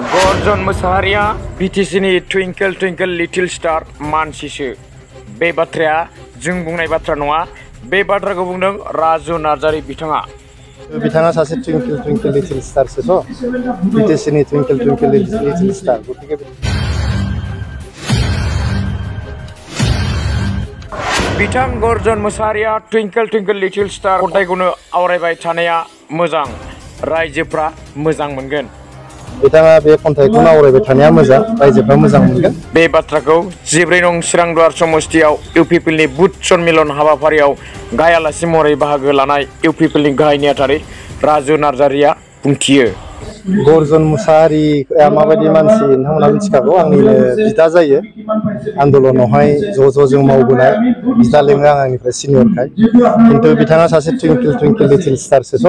गर्जन मोसाहारिया बिटिसिनि twinkle twinkle little star मानसिसो बे बाथ्राया जों बुंनाय बाथ्रा नङा बे बाथ्राखौ बुंदों राजु नार्जारि बिथाङा बिथाङा सासे टुइंकल टुइंकल लिटिल स्टारसोथ' बिटिसिनि टुइंकल टुइंकल लिटिल स्टार गतिके बिथां Garjan Mosahary twinkle twinkle little star खन्थाइखौनो आवरायबाय थानाया मोजां रायजोफ्रा मोजां मोनगोन बिथाङा बे खन्थाइखौ आवरायबाय थानाया मोजां, रायजोफ्रा मोजां मोनगोन। बे बाथ्राखौ जिब्रै नं चिरांदुवार समस्तियाव इउ पि पि एल नि बुथ सन्मिलन हाबाफारियाव गायालासि महरै बाहागो लानाय इउ पि पि एल नि गाहाय नेहाथारि राजु नार्जारिया बुंथियो। गर्जन मुसाहारिया माबायदि मानसि नोंथांमोना मिथिखागौ आंनिनो बिदा जायो। आन्दलनावहाय ज' ज' जों मावबोनाय, बिदा लिङो, आं आंनिफ्राय सिनियरखाय खिन्थु बिथाङा सासे टुइंकल टुइंकल लिटिल स्टारसोथ'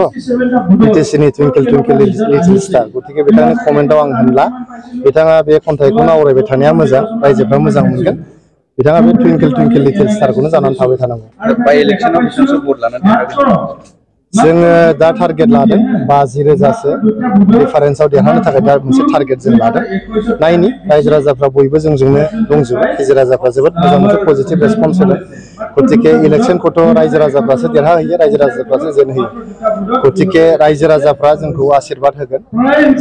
बिटिसिनि टुइंकल टुइंकल लिटिल स्टार। गतिके बिथांनि कमेन्टआव आं होनला, बिथाङा बे खन्थाइखौनो आवरायबाय थानाया मोजां, रायजोफ्रा मोजां मोनगोन। बिथाङा बे टुइंकल टुइंकल लिटिल स्टारखौनो जानानै थाबाय थानांगौ। बाय इलेक्सनाव बेसेबांसो भट लानानै जोङो दा टार्गेट लादों बाजि रोजासो डिफारेन्सआव देरहानो थाखाय दा मोनसे टार्गेट जों लादों। नायनि रायजो राजाफ्रा बयबो जोंजोंनो दंजोबो। रायजो राजाफ्रा जोबोद मोजां मोनसे पजिटिभ रेसपन्स होदों। गतिके इलेक्सनखौथ' रायजो राजाफ्रासो देरहाहैयो, रायजो राजाफ्रासो जेनहोयो। गतिके रायजो राजाफ्रा जोंखौ आशीर्बाद होगोन।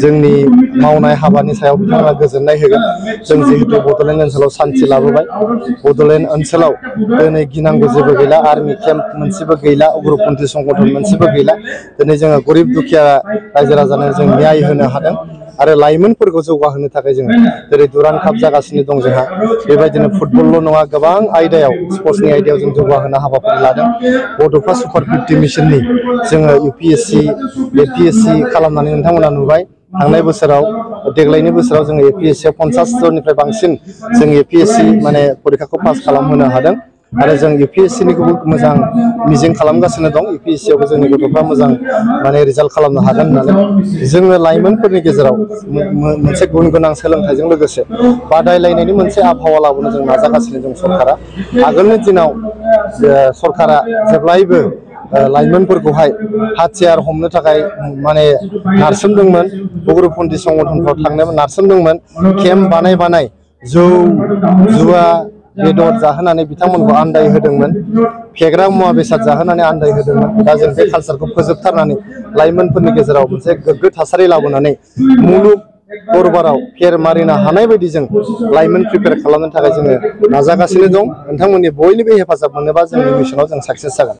जोंनि मावनाय हाबानि सायाव बिथांमोना गोजोननाय होगोन। जों जिहेतु बड'लेण्ड ओनसोलाव सान्थि लाबोबाय। बड'लेण्ड ओनसोलाव दिनै गिनांगौ जेबो गैला, आर्मि केम्प मोनसेबो गैला, उग्रपन्थी संगठन मोनसेबो गैला। दिनै जोङो गरिब दुखिया रायजो राजानो जों न्याय होनो हादों। आरो लाइमोनफोरखौ जौगाहोनो थाखाय जोङो जेरै दुरान काप जागासिनो दं जोंहा बेबायदिनो फुटबलल' नङा गोबां आयदायाव स्पर्ट्सनि आयदायाव जों जौगाहोनो हाबाफारि लादों बड'फा सुपार फिफ्टि मिशननि जोङो इउ पि एस सि ए पि एस सि खालामनानै नोंथांमोना नुबाय थांनाय बोसोराव देग्लायनि बोसोराव जोङो ए पि एस सि आव पन्सास जननिफ्राय बांसिन जों ए पि एस सि माने परिखाखौ पास खालामहोनो हादों आरो जों इउ पि एस सि निखौबो मोजां मिजिं खालामगासिनो दं इउ पि एस सि आवबो जोंनि गथ'फ्रा मोजां माने रिजाल्ट खालामनो हागोन होननानै जोङो लाइमोनफोरनि गेजेराव मोनसे गुन गोनां सोलोंथाइजों लोगोसे बादायलायनायनि मोनसे आबहावा लाबोनो जों नाजागासिनो दं सरकारा आगोलनि दिनाव सरकारा जेब्लायबो लाइमोनफोरखौहाय हाथियार हमनो थाखाय माने नारसोमदोंमोन उग्रपन्थी संगठनफ्राव थांनो नारसोमदोंमोन केम्प बानाय बानाय जौ जुवा बेदर जाहोनानै बिथांमोनखौ आन्दाय होदोंमोन। फेग्रा मुवा बेसाद जाहोनानै आन्दाय होदोंमोन। दा जों बे कालसारखौ फोजोबथारनानै लाइमोनफोरनि गेजेराव मोनसे गोग्गो थासारि लाबोनानै मुलुग दरबाराव फेर मारिनो हानाय बायदि जों लाइमोन प्रिपेयार खालामनो थाखाय जोङो नाजागासिनो दं। नोंथांमोननि बयनिबो हेफाजाब मोनोबा जोंनि मिसनाव जों साक्सेस जागोन।